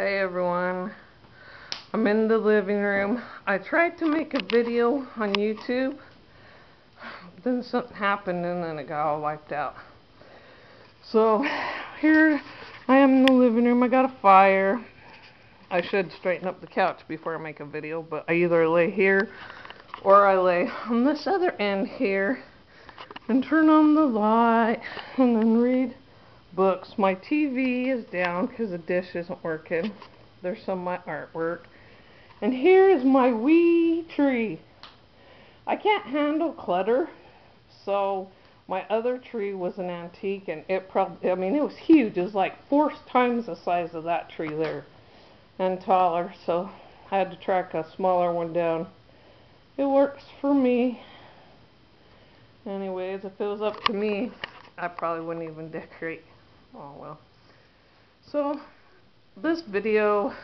Hey everyone, I'm in the living room. I tried to make a video on YouTube, then something happened and then it got all wiped out. So here I am in the living room. I got a fire. I should straighten up the couch before I make a video, but I either lay here or I lay on this other end here and turn on the light and then read books. My TV is down because the dish isn't working. There's some of my artwork. And here is my wee tree. I can't handle clutter, so my other tree was an antique and it probably, I mean, it was huge. It was like four times the size of that tree there and taller, so I had to track a smaller one down. It works for me. Anyways, if it was up to me, I probably wouldn't even decorate. Oh well. So, this video,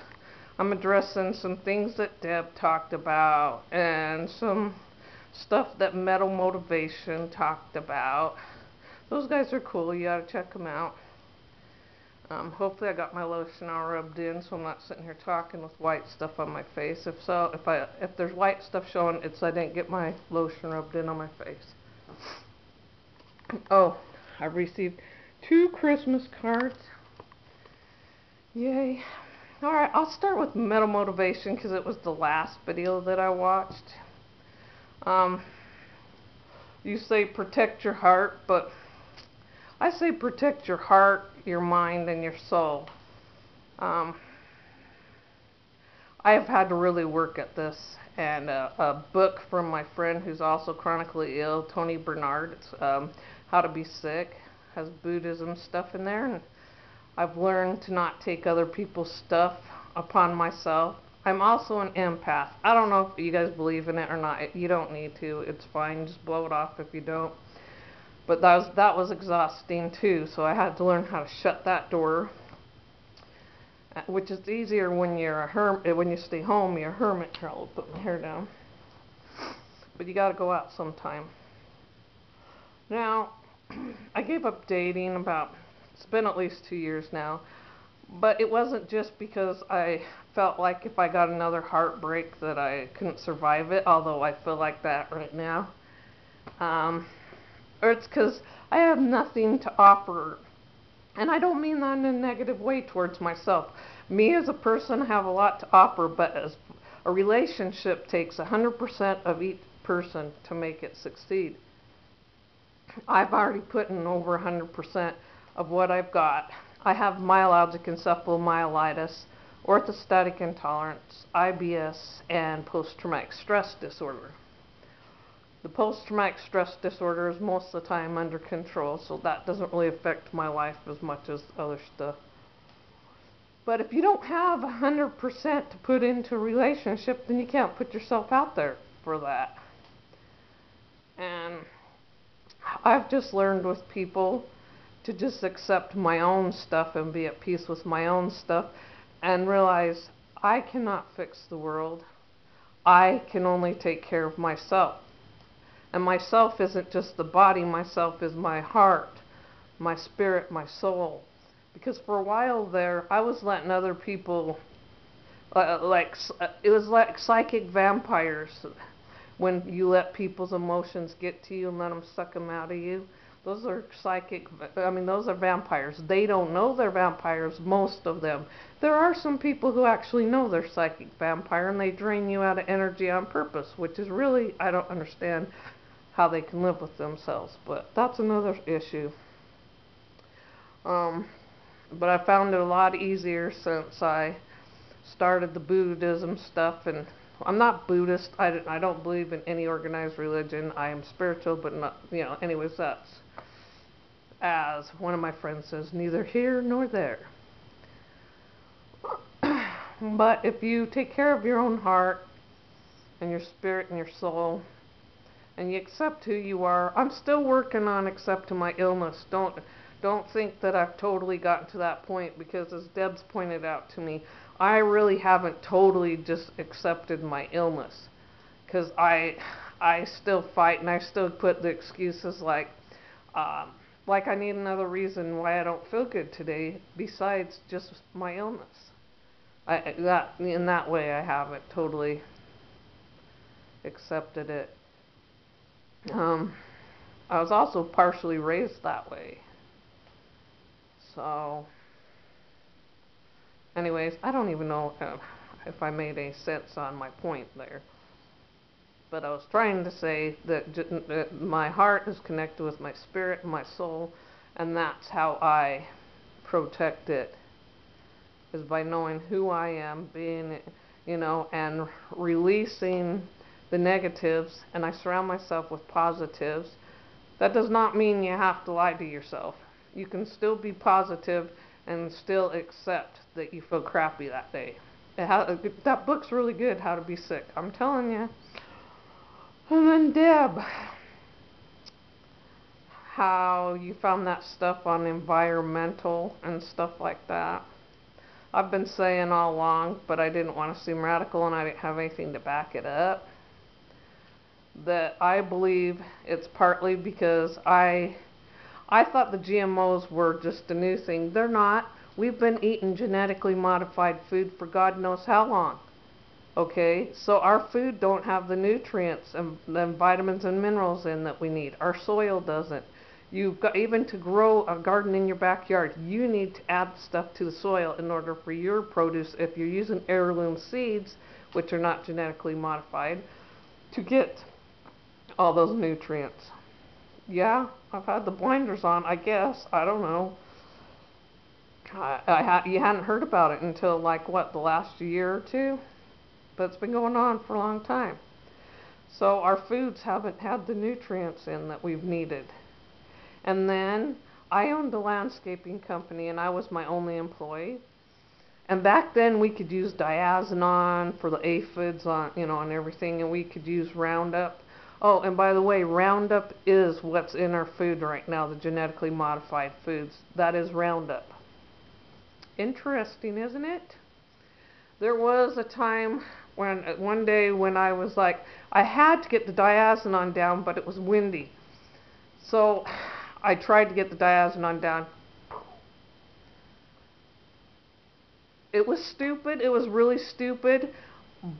I'm addressing some things that Deb talked about and some stuff that Metal Motivation talked about. Those guys are cool. You gotta check them out. Um, hopefully I got my lotion all rubbed in so I'm not sitting here talking with white stuff on my face. If so, if I if there's white stuff showing, it's I didn't get my lotion rubbed in on my face. Oh, I received two Christmas cards. Yay. Alright, I'll start with Metal Motivation because it was the last video that I watched. Um, you say protect your heart, but I say protect your heart, your mind, and your soul. Um, I have had to really work at this, and uh, a book from my friend who's also chronically ill, Toni Bernhard. It's um, How to Be Sick. Has Buddhism stuff in there, and I've learned to not take other people's stuff upon myself. I'm also an empath. I don't know if you guys believe in it or not. You don't need to. It's fine. Just blow it off if you don't. But that was that was exhausting too. So I had to learn how to shut that door, uh, which is easier when you're a hermit. When you stay home, you're a hermit. I'll put my hair down. But you got to go out sometime. Now, I gave up dating about. It's been at least two years now. But it wasn't just because I felt like if I got another heartbreak that I couldn't survive it, although I feel like that right now. Um, or it's because I have nothing to offer. And I don't mean that in a negative way towards myself. Me as a person have a lot to offer, but as a relationship takes 100% of each person to make it succeed. I've already put in over 100% of what I've got. I have myalgic encephalomyelitis, orthostatic intolerance, IBS, and post-traumatic stress disorder. The post-traumatic stress disorder is most of the time under control, so that doesn't really affect my life as much as other stuff. But if you don't have 100% to put into a relationship, then you can't put yourself out there for that. And I've just learned with people to just accept my own stuff and be at peace with my own stuff and realize I cannot fix the world. I can only take care of myself. And myself isn't just the body, myself is my heart, my spirit, my soul. Because for a while there, I was letting other people, uh, like, uh, it was like psychic vampires. When you let people's emotions get to you and let them suck them out of you. Those are psychic, I mean, those are vampires. They don't know they're vampires, most of them. There are some people who actually know they're psychic vampire and they drain you out of energy on purpose, which is really, I don't understand how they can live with themselves. But that's another issue. Um, but I found it a lot easier since I started the Buddhism stuff. And I'm not Buddhist. I, I don't believe in any organized religion. I am spiritual, but not, you know, anyways, that's, as one of my friends says, neither here nor there. but if you take care of your own heart and your spirit and your soul, and you accept who you are. I'm still working on accepting my illness. Don't don't think that I've totally gotten to that point because as Deb's pointed out to me, I really haven't totally just accepted my illness because I I still fight and I still put the excuses like um, like I need another reason why I don't feel good today besides just my illness. I that in that way I haven't totally accepted it. Um, I was also partially raised that way. So, anyways, I don't even know uh, if I made any sense on my point there. But I was trying to say that, that my heart is connected with my spirit and my soul, and that's how I protect it is by knowing who I am, being, you know, and releasing the negatives, and I surround myself with positives. That does not mean you have to lie to yourself. You can still be positive and still accept that you feel crappy that day. That book's really good, How to Be Sick. I'm telling you. And then Deb, how you found that stuff on environmental and stuff like that. I've been saying all along, but I didn't want to seem radical and I didn't have anything to back it up. That I believe it's partly because I I thought the GMOs were just a new thing. They're not. We've been eating genetically modified food for God knows how long. Okay, so our food don't have the nutrients and the vitamins and minerals in that we need. Our soil doesn't. You've got even to grow a garden in your backyard, you need to add stuff to the soil in order for your produce, if you're using heirloom seeds, which are not genetically modified, to get all those nutrients. Yeah, I've had the blinders on, I guess. I don't know. I, I ha- you hadn't heard about it until like what the last year or two, but it's been going on for a long time. So our foods haven't had the nutrients in that we've needed. And then I owned a landscaping company and I was my only employee. And back then we could use diazinon for the aphids on, you know, and everything and we could use Roundup. Oh, and by the way, Roundup is what's in our food right now, the genetically modified foods. That is Roundup. Interesting, isn't it? There was a time when one day when I was like I had to get the diazinon down, but it was windy. So I tried to get the diazinon down. It was stupid. It was really stupid.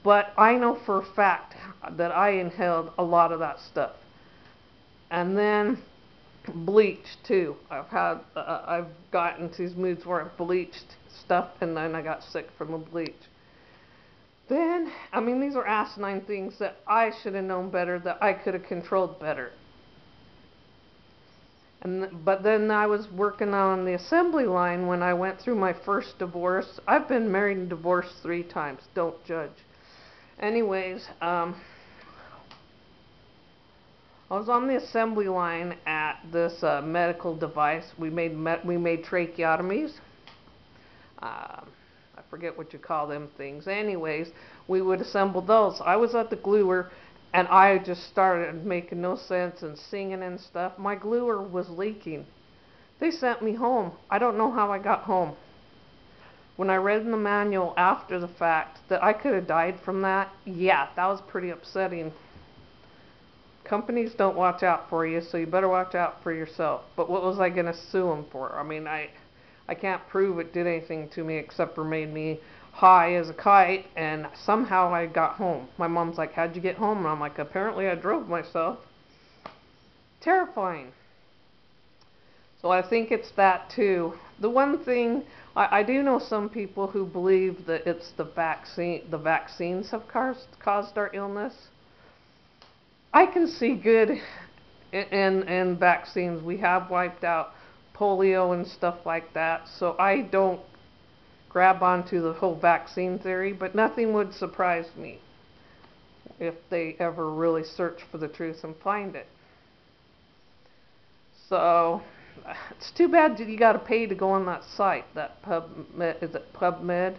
But I know for a fact that I inhaled a lot of that stuff. And then bleach too. I've had uh, I've gotten to these moods where I've bleached stuff and then I got sick from the bleach. Then, I mean, these are asinine things that I should have known better, that I could have controlled better. And but then I was working on the assembly line when I went through my first divorce. I've been married and divorced three times. Don't judge. Anyways, um, I was on the assembly line at this uh, medical device. We made me we made tracheotomies. Uh, I forget what you call them things. Anyways, we would assemble those. I was at the gluer and I just started making no sense and singing and stuff. My gluer was leaking. They sent me home. I don't know how I got home. When I read in the manual after the fact that I could have died from that, yeah, that was pretty upsetting. Companies don't watch out for you, so you better watch out for yourself. But what was I going to sue them for? I mean, I I can't prove it did anything to me except for made me high as a kite, and somehow I got home. My mom's like, How'd you get home? And I'm like, Apparently I drove myself. Terrifying. So I think it's that too. The one thing I, I do know some people who believe that it's the vaccine the vaccines have caused caused our illness. I can see good in, in in vaccines. We have wiped out polio and stuff like that. So I don't grab onto the whole vaccine theory, but nothing would surprise me if they ever really search for the truth and find it. So it's too bad you got to pay to go on that site, that PubMed, is it PubMed?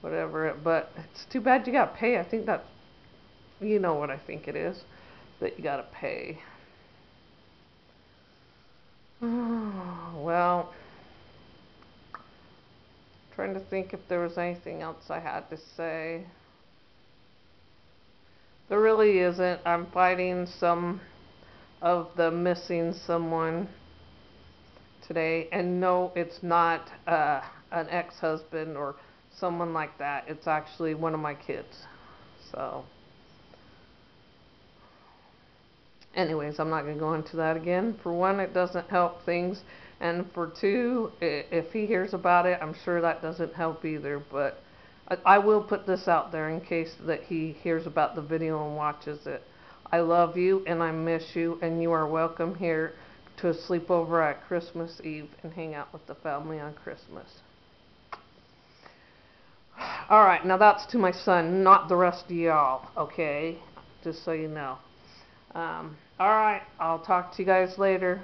Whatever, it, but it's too bad you got to pay. I think that, you know what I think it is, that you got to pay. well, trying to think if there was anything else I had to say. There really isn't. I'm fighting some of the missing someone today. And no, it's not uh, an ex husband or someone like that. It's actually one of my kids. So, anyways, I'm not going to go into that again. For one, it doesn't help things. And for two, if he hears about it, I'm sure that doesn't help either. But I will put this out there in case that he hears about the video and watches it. I love you and I miss you and you are welcome here to a sleepover at Christmas Eve and hang out with the family on Christmas. Alright, now that's to my son, not the rest of y'all, okay? Just so you know. Um, Alright, I'll talk to you guys later.